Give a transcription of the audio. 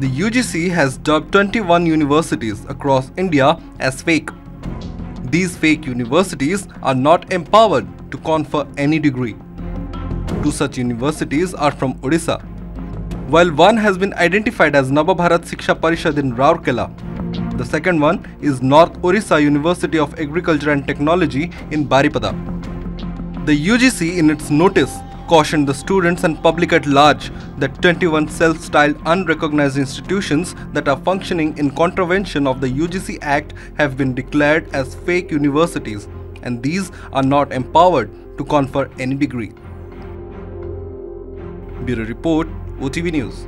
The UGC has dubbed 21 universities across India as fake. These fake universities are not empowered to confer any degree. Two such universities are from Odisha. While one has been identified as Navabharat Siksha Parishad in Rourkela, the second one is North Orissa University of Agriculture and Technology in Baripada. The UGC in its notice cautioned the students and public at large that 21 self-styled unrecognized institutions that are functioning in contravention of the UGC Act have been declared as fake universities and these are not empowered to confer any degree. Bureau Report, OTV News.